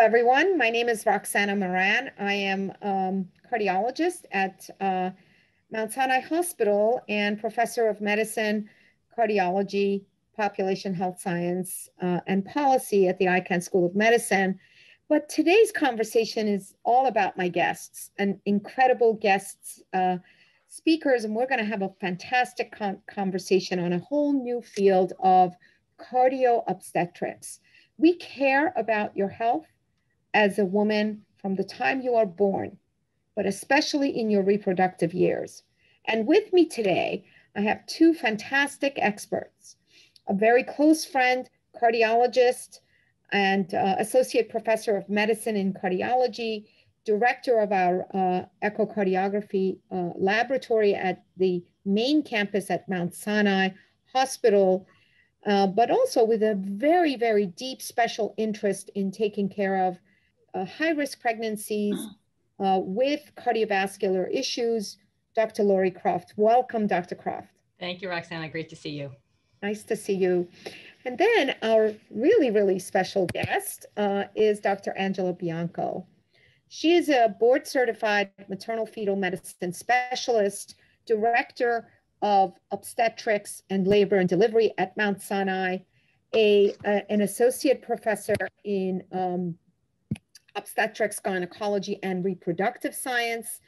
Everyone. My name is Roxana Mehran. I am um, cardiologist at uh, Mount Sinai Hospital and professor of medicine, cardiology, population health science, uh, and policy at the Icahn School of Medicine. But today's conversation is all about my guests and incredible guests, uh, speakers, and we're going to have a fantastic con conversation on a whole new field of cardio obstetrics. We care about your health as a woman from the time you are born, but especially in your reproductive years. And with me today, I have two fantastic experts a very close friend, cardiologist, and uh, associate professor of medicine in cardiology, director of our uh, echocardiography uh, laboratory at the main campus at Mount Sinai Hospital, uh, but also with a very, very deep special interest in taking care of uh, high risk pregnancies uh, with cardiovascular issues. Dr. Lori Croft. Welcome, Dr. Croft. Thank you, Roxana. Great to see you. Nice to see you. And then our really, really special guest uh, is Dr. Angela Bianco. She is a board certified maternal fetal medicine specialist, director of obstetrics and labor and delivery at Mount Sinai, a, a an associate professor in um, obstetrics, gynecology, and reproductive science.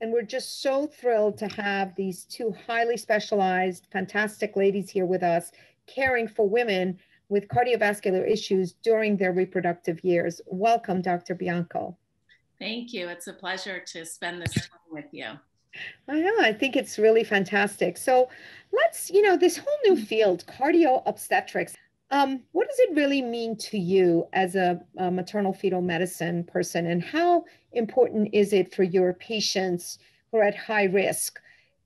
And we're just so thrilled to have these two highly specialized, fantastic ladies here with us, caring for women with cardiovascular issues during their reproductive years. Welcome, Dr. Bianco. Thank you. It's a pleasure to spend this time with you. I know, I think it's really fantastic. So let's, you know, this whole new field, cardio obstetrics. Um, what does it really mean to you as a, a, maternal fetal medicine person, and how important is it for your patients who are at high risk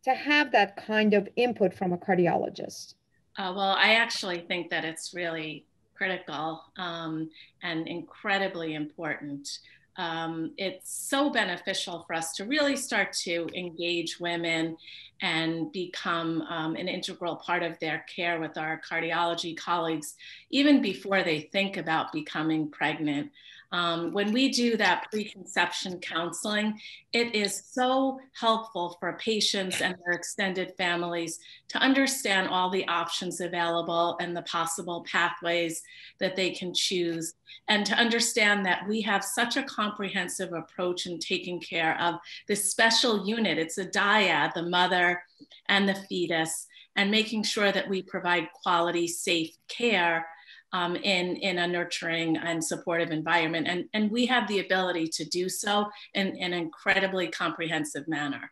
to have that kind of input from a cardiologist? Uh, well, I actually think that it's really critical um, and incredibly important um, it's so beneficial for us to really start to engage women and become um, an integral part of their care with our cardiology colleagues, even before they think about becoming pregnant. Um, when we do that preconception counseling, it is so helpful for patients and their extended families to understand all the options available and the possible pathways that they can choose, and to understand that we have such a comprehensive approach in taking care of this special unit. It's a dyad, the mother and the fetus, and making sure that we provide quality, safe care um, in, in a nurturing and supportive environment. And, and we have the ability to do so in, in an incredibly comprehensive manner.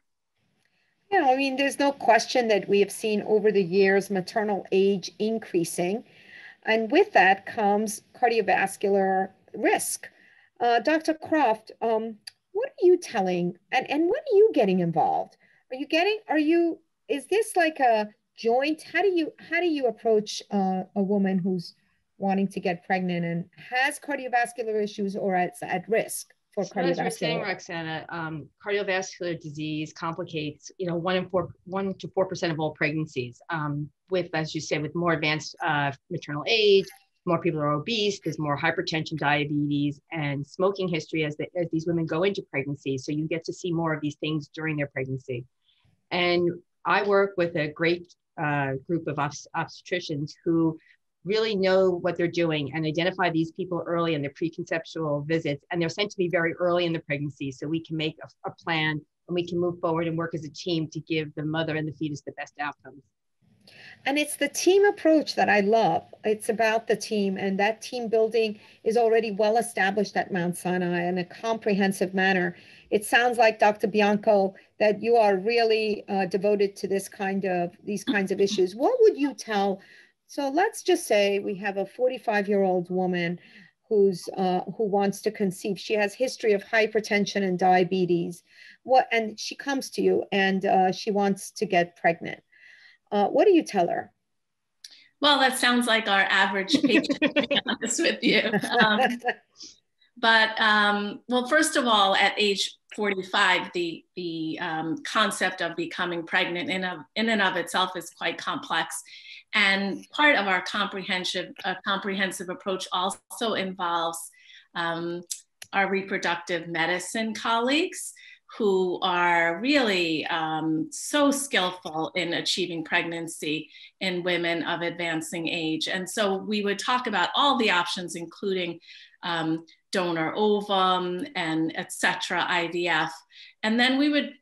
Yeah, I mean, there's no question that we have seen over the years maternal age increasing. And with that comes cardiovascular risk. Uh, Dr. Croft, um, what are you telling and, and when are you getting involved? Are you getting, are you, is this like a joint? How do you, how do you approach uh, a woman who's wanting to get pregnant and has cardiovascular issues or is at risk for so cardiovascular. As we're saying, Roxana, um, cardiovascular disease complicates, you know, one in four, one to four percent of all pregnancies. Um, with, as you said, with more advanced uh, maternal age, more people are obese. There's more hypertension, diabetes, and smoking history as, the, as these women go into pregnancy. So you get to see more of these things during their pregnancy. And I work with a great uh, group of obstetricians who really know what they're doing and identify these people early in their preconceptual visits. And they're sent to me very early in the pregnancy so we can make a, a plan and we can move forward and work as a team to give the mother and the fetus the best outcomes. And it's the team approach that I love. It's about the team, and that team building is already well established at Mount Sinai in a comprehensive manner. It sounds like Dr. Bianco that you are really uh, devoted to this kind of these kinds of issues. What would you tell so let's just say we have a 45 year old woman who's uh, who wants to conceive. She has history of hypertension and diabetes. What and she comes to you and uh, she wants to get pregnant. Uh, what do you tell her? Well, that sounds like our average patient, to be honest with you. Um, but um, well, first of all, at age 45, the the um, concept of becoming pregnant in of in and of itself is quite complex and part of our comprehensive, uh, comprehensive approach also involves um, our reproductive medicine colleagues who are really um, so skillful in achieving pregnancy in women of advancing age. And so we would talk about all the options, including um, donor ovum and et cetera, IVF. And then we would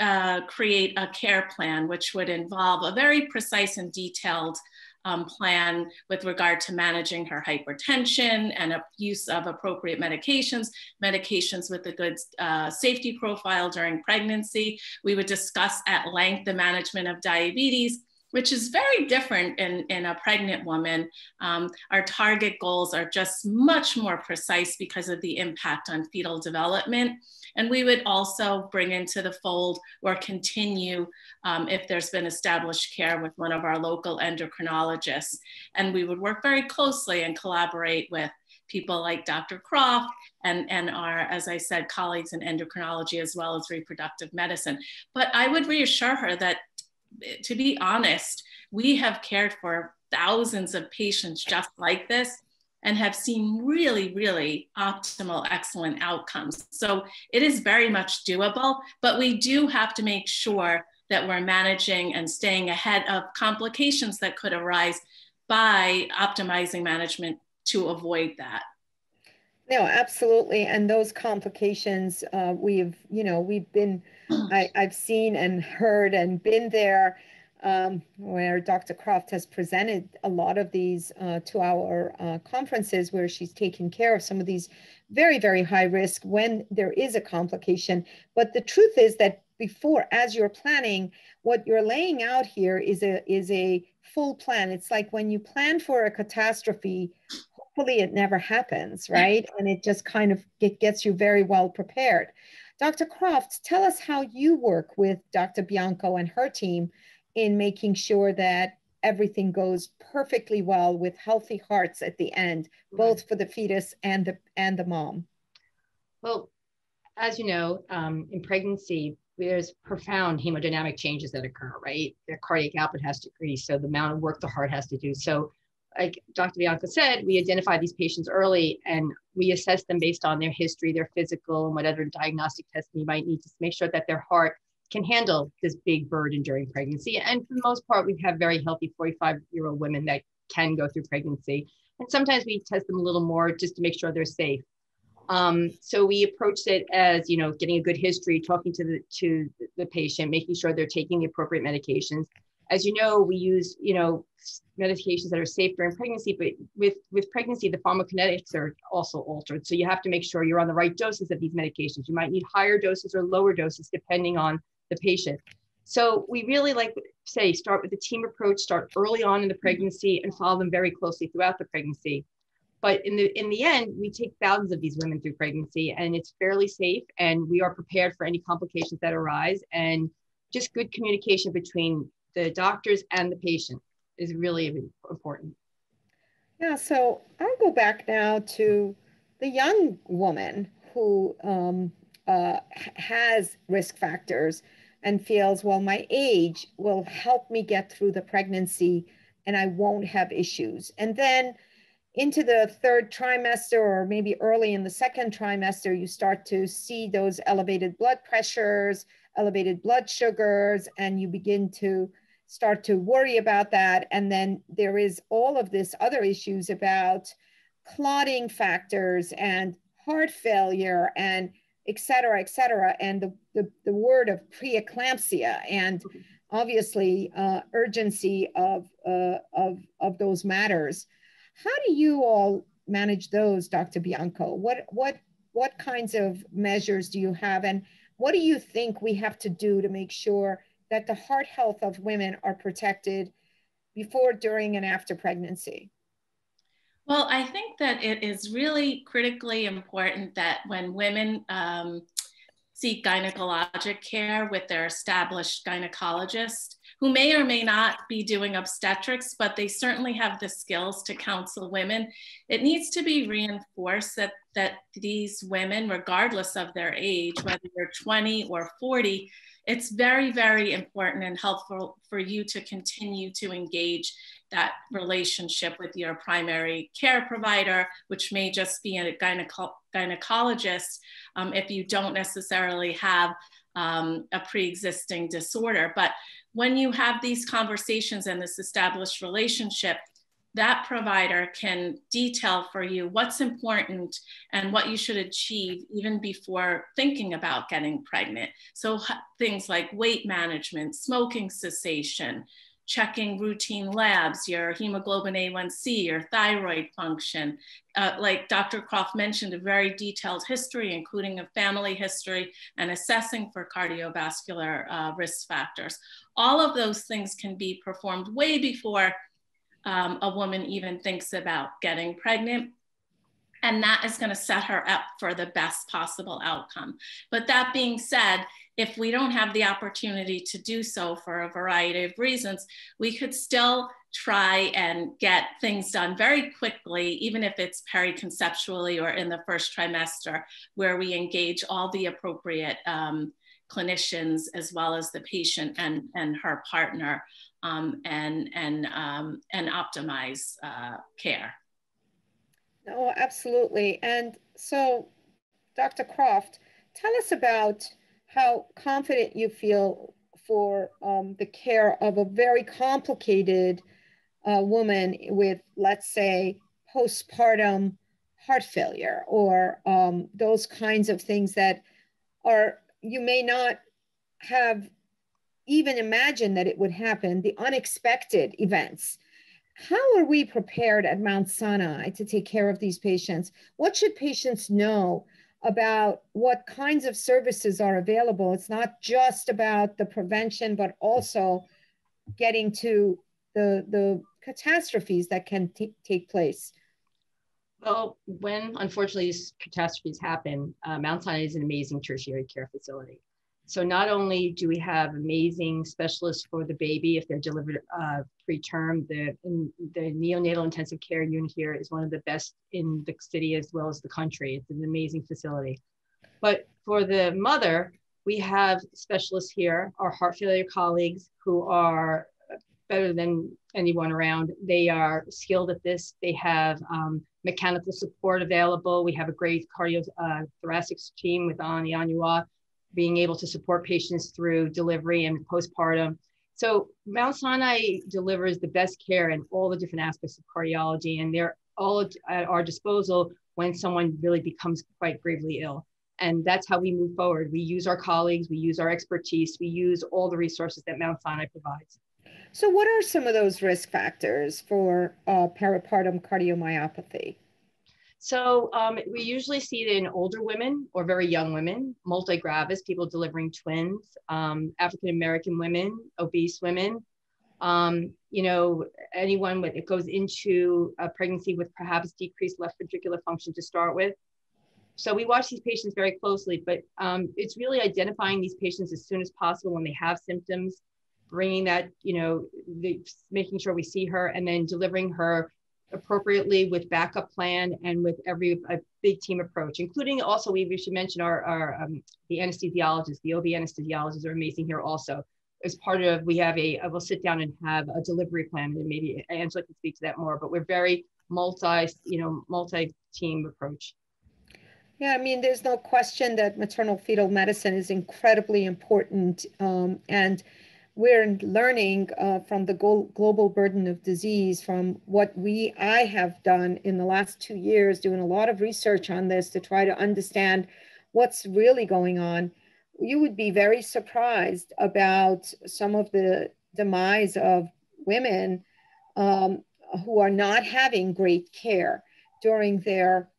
uh, create a care plan, which would involve a very precise and detailed um, plan with regard to managing her hypertension and a use of appropriate medications, medications with a good uh, safety profile during pregnancy. We would discuss at length the management of diabetes, which is very different in, in a pregnant woman. Um, our target goals are just much more precise because of the impact on fetal development. And we would also bring into the fold or continue um, if there's been established care with one of our local endocrinologists. And we would work very closely and collaborate with people like Dr. Croft and, and our, as I said, colleagues in endocrinology as well as reproductive medicine. But I would reassure her that, to be honest, we have cared for thousands of patients just like this and have seen really, really optimal, excellent outcomes. So it is very much doable, but we do have to make sure that we're managing and staying ahead of complications that could arise by optimizing management to avoid that. No, absolutely. And those complications, uh, we've, you know, we've been, I, I've seen and heard and been there um, where Dr. Croft has presented a lot of these uh, two hour uh, conferences where she's taken care of some of these very, very high risk when there is a complication. But the truth is that before, as you're planning, what you're laying out here is a, is a full plan. It's like when you plan for a catastrophe, hopefully it never happens, right? And it just kind of it gets you very well prepared. Dr. Croft, tell us how you work with Dr. Bianco and her team in making sure that everything goes perfectly well with healthy hearts at the end, both for the fetus and the and the mom. Well, as you know, um, in pregnancy, there's profound hemodynamic changes that occur, right? The cardiac output has to increase, so the amount of work the heart has to do. So, like Dr. Bianco said, we identify these patients early and we assess them based on their history, their physical, and whatever diagnostic testing you might need to make sure that their heart can handle this big burden during pregnancy. And for the most part, we have very healthy 45 year old women that can go through pregnancy. And sometimes we test them a little more just to make sure they're safe. Um, so we approached it as, you know, getting a good history, talking to the to the patient, making sure they're taking the appropriate medications. As you know, we use, you know, medications that are safe during pregnancy, but with with pregnancy, the pharmacokinetics are also altered. So you have to make sure you're on the right doses of these medications. You might need higher doses or lower doses depending on the patient. So we really like say start with the team approach, start early on in the mm-hmm. pregnancy and follow them very closely throughout the pregnancy. But in the in the end, we take thousands of these women through pregnancy and it's fairly safe and we are prepared for any complications that arise and just good communication between the doctors and the patient is really important. Yeah, so I'll go back now to the young woman who um, uh, has risk factors and feels, well, my age will help me get through the pregnancy and I won't have issues. And then into the third trimester or maybe early in the second trimester, you start to see those elevated blood pressures, elevated blood sugars, and you begin to start to worry about that. And then there is all of this other issues about clotting factors and heart failure and et cetera, et cetera, and the, the, the word of preeclampsia and obviously uh, urgency of, uh, of, of those matters. How do you all manage those, Dr. Bianco? What, what, what kinds of measures do you have and what do you think we have to do to make sure that the heart health of women are protected before, during, and after pregnancy? Well, I think that it is really critically important that when women um, seek gynecologic care with their established gynecologist, who may or may not be doing obstetrics, but they certainly have the skills to counsel women, it needs to be reinforced that, that these women, regardless of their age, whether they're 20 or 40, it's very, very important and helpful for you to continue to engage that relationship with your primary care provider, which may just be a gyneco gynecologist um, if you don't necessarily have um, a pre-existing disorder. But when you have these conversations and this established relationship, that provider can detail for you what's important and what you should achieve even before thinking about getting pregnant. So things like weight management, smoking cessation, checking routine labs, your hemoglobin A1C, your thyroid function. Uh, like Dr. Croft mentioned, a very detailed history, including a family history and assessing for cardiovascular uh, risk factors. All of those things can be performed way before um, a woman even thinks about getting pregnant. And that is going to set her up for the best possible outcome. But that being said, if we don't have the opportunity to do so for a variety of reasons, we could still try and get things done very quickly, even if it's periconceptually or in the first trimester, where we engage all the appropriate um, clinicians as well as the patient and, and her partner um, and, and, um, and optimize uh, care. No, absolutely. And so, Dr. Croft, tell us about how confident you feel for um, the care of a very complicated uh, woman with, let's say, postpartum heart failure or um, those kinds of things that are, you may not have even imagined that it would happen, the unexpected events. How are we prepared at Mount Sinai to take care of these patients? What should patients know about what kinds of services are available. It's not just about the prevention, but also getting to the, the catastrophes that can take place. Well, when unfortunately these catastrophes happen, uh, Mount Sinai is an amazing tertiary care facility. So not only do we have amazing specialists for the baby if they're delivered uh, preterm, the the neonatal intensive care unit here is one of the best in the city as well as the country. It's an amazing facility. But for the mother, we have specialists here, our heart failure colleagues who are better than anyone around. They are skilled at this. They have um, mechanical support available. We have a great cardiothoracic uh, team with Ani Anyanwu being able to support patients through delivery and postpartum. So Mount Sinai delivers the best care in all the different aspects of cardiology, and they're all at our disposal when someone really becomes quite gravely ill. And that's how we move forward. We use our colleagues, we use our expertise, we use all the resources that Mount Sinai provides. So, what are some of those risk factors for uh, peripartum cardiomyopathy? So um, we usually see it in older women or very young women, multigravis, people delivering twins, um, African American women, obese women. Um, you know, anyone with it goes into a pregnancy with perhaps decreased left ventricular function to start with. So we watch these patients very closely, but um, it's really identifying these patients as soon as possible when they have symptoms, bringing that, you know, the, making sure we see her and then delivering her appropriately with backup plan and with every a big team approach, including also we, we should mention our, our um, the anesthesiologists, the OB anesthesiologists are amazing here also. As part of we have a we'll sit down and have a delivery plan and maybe Angela can speak to that more, but we're very multi you know multi team approach. Yeah, I mean, there's no question that maternal fetal medicine is incredibly important, um, and we're learning uh, from the global burden of disease from what we i have done in the last two years doing a lot of research on this to try to understand what's really going on. You would be very surprised about some of the demise of women um, who are not having great care during their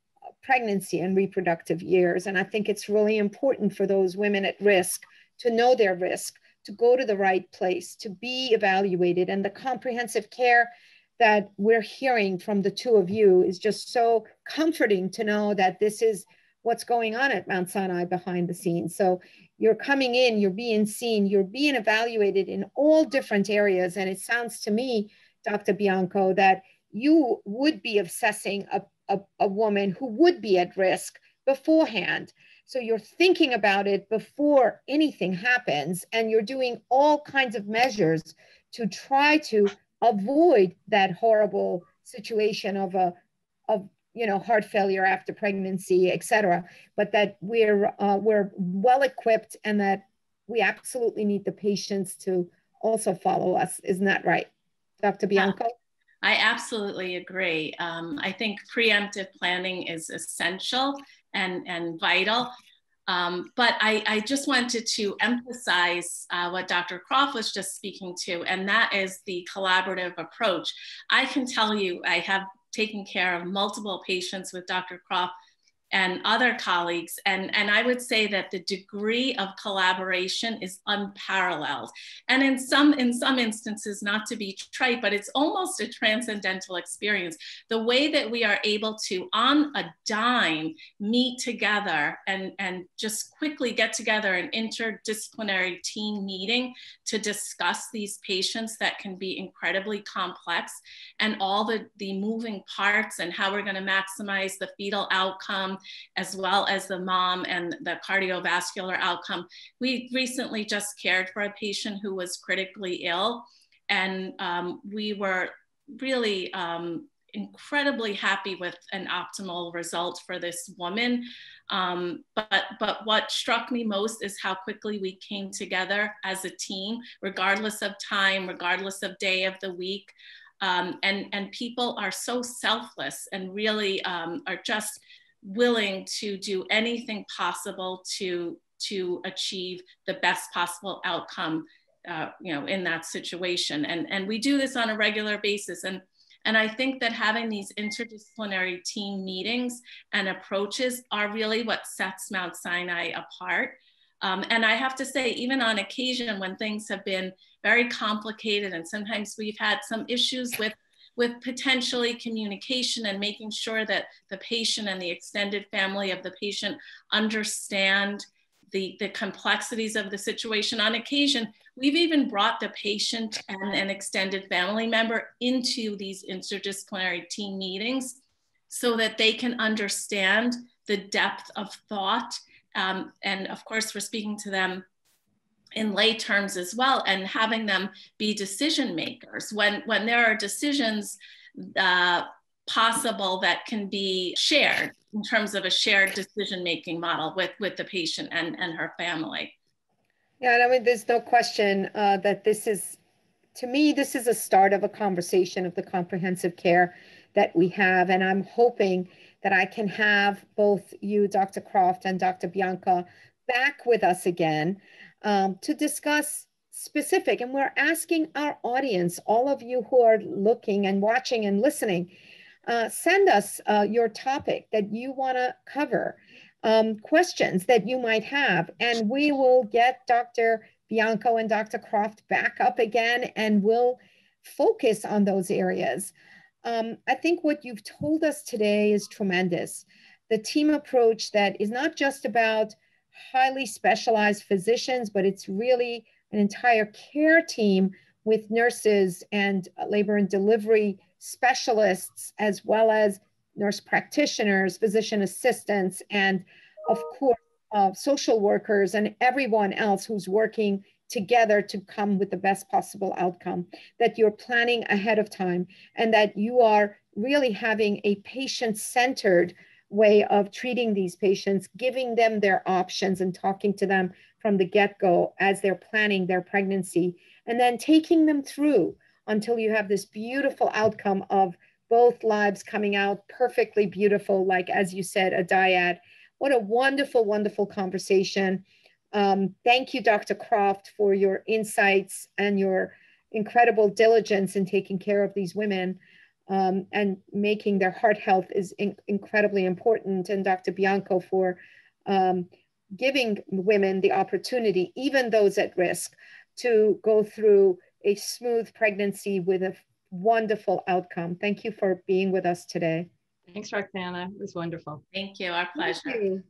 pregnancy and reproductive years. And i think it's really important for those women at risk to know their risk to go to the right place, to be evaluated. And the comprehensive care that we're hearing from the two of you is just so comforting to know that this is what's going on at Mount Sinai behind the scenes. So you're coming in, you're being seen, you're being evaluated in all different areas. And it sounds to me, Dr. Bianco, that you would be assessing a, a, a woman who would be at risk beforehand. So you're thinking about it before anything happens, and you're doing all kinds of measures to try to avoid that horrible situation of a of you know heart failure after pregnancy etc but that we're uh, we're well equipped and that we absolutely need the patients to also follow us. Isn't that right dr bianco? I absolutely agree. Um, i think preemptive planning is essential and and vital um, but I, I, just wanted to emphasize uh, what Dr. Croft was just speaking to, and that is the collaborative approach. I can tell you, I have taken care of multiple patients with Dr. Croft and other colleagues. And, and I would say that the degree of collaboration is unparalleled. And in some, in some instances, not to be trite, but it's almost a transcendental experience. The way that we are able to, on a dime, meet together and, and just quickly get together an interdisciplinary team meeting to discuss these patients that can be incredibly complex and all the, the moving parts and how we're going to maximize the fetal outcome as well as the mom and the cardiovascular outcome. We recently just cared for a patient who was critically ill, and um, we were really um, incredibly happy with an optimal result for this woman. Um, but, but what struck me most is how quickly we came together as a team, regardless of time, regardless of day of the week. Um, and, and people are so selfless and really um, are just willing to do anything possible to to achieve the best possible outcome uh, you know in that situation. And and we do this on a regular basis. And and i think that having these interdisciplinary team meetings and approaches are really what sets mount sinai apart. Um, and i have to say even on occasion when things have been very complicated and sometimes we've had some issues with with potentially communication and making sure that the patient and the extended family of the patient understand the, the complexities of the situation. On occasion, we've even brought the patient and an extended family member into these interdisciplinary team meetings so that they can understand the depth of thought. Um, and of course, we're speaking to them in lay terms as well and having them be decision makers. When when there are decisions uh, possible that can be shared in terms of a shared decision making model with with the patient and and her family. Yeah i mean there's no question uh, that this is to me this is a start of a conversation of the comprehensive care that we have and i'm hoping that i can have both you dr croft and dr bianco back with us again um, to discuss specific. And we're asking our audience, all of you who are looking and watching and listening, uh, send us uh, your topic that you want to cover, um, questions that you might have, and we will get Dr. Bianco and Dr. Croft back up again and we'll focus on those areas. Um, I think what you've told us today is tremendous. The team approach that is not just about highly specialized physicians, but it's really an entire care team with nurses and labor and delivery specialists, as well as nurse practitioners, physician assistants, and of course, uh, social workers and everyone else who's working together to come with the best possible outcome, that you're planning ahead of time, and that you are really having a patient centered way of treating these patients, giving them their options and talking to them from the get go as they're planning their pregnancy, and then taking them through until you have this beautiful outcome of both lives coming out perfectly beautiful, like, as you said, a dyad. What a wonderful, wonderful conversation. Um, thank you, Dr. Croft, for your insights and your incredible diligence in taking care of these women um, and making their heart health is in incredibly important. And Dr. Bianco for um, giving women the opportunity, even those at risk, to go through a smooth pregnancy with a wonderful outcome. Thank you for being with us today. Thanks, Roxana. It was wonderful. Thank you. Our pleasure.